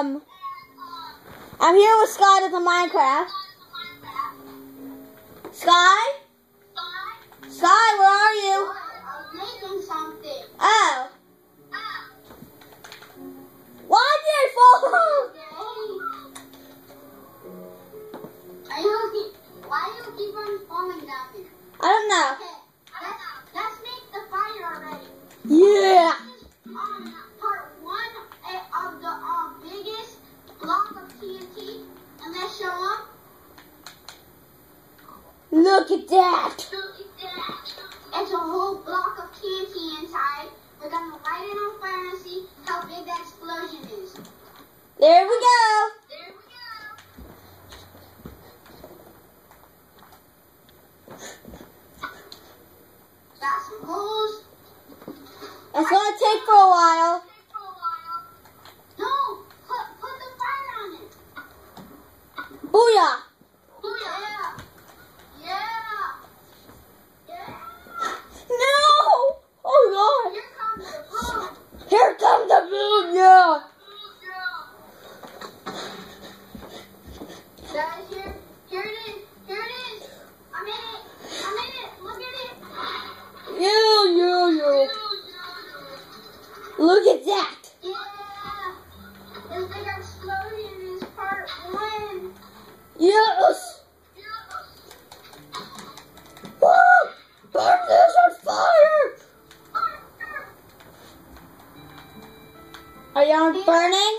um, I'm here with Scott at the Minecraft. Sky? Sky, where are you? I'm making something. Oh. Why did I fall? I don't keep, why do you keep on falling down here? I don't know. Okay, let's, let's make the fire already. Yeah. This is um, part one eh, of the um, biggest block of TNT. And let's show them. Look at that. Look at that. It's a whole block of TNT inside. We're gonna light it on fire and see how big the explosion is. There we go. There we go. Got some holes. It's gonna take for a while. No, put, put the fire on it. Booyah. Yeah. Yeah. Yeah. No. Oh Here comes the boom. God. Here comes the boom. Yeah. Guys, here, here it is. Here it is. I'm in it. I'm in it. Look at it. You, you, you. Look at Yeah. This big explosion is part one. Yes. Woo! Burn this on fire. Are you on burning?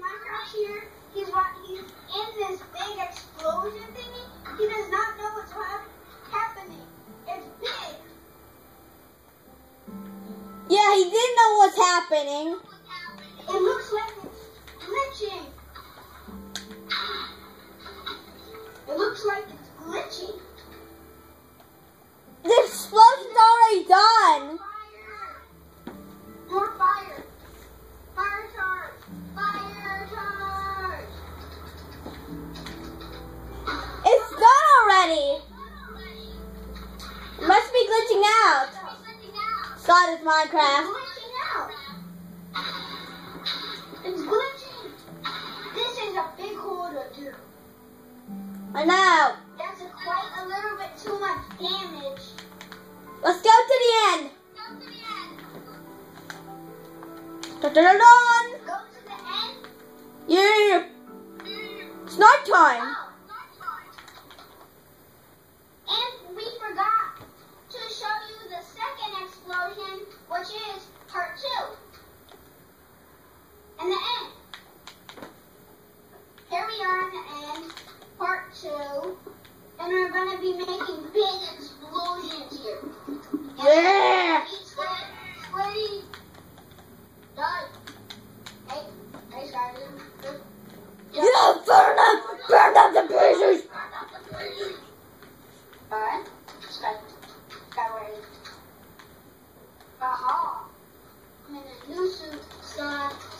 Minecraft here. He's he's in this big explosion thingy. He does not know what's hap- happening. It's big. Yeah, he didn't know what's happening. It looks like it's glitching. It looks like it's glitching. The explosion's already done. Fire! More fire! Fire charge! Fire charge! It's done already. Must be glitching out. Is It's Minecraft. I know. That's a quite a little bit too much damage. Let's go to the end. Go to And we're going to be making big explosions here. Yeah. Squid, squiddy. Hey, hey, Scotty. Yeah, burn up, burn up the pieces. Alright. Sky. Skyway. Aha. I'm in a new suit. Sky.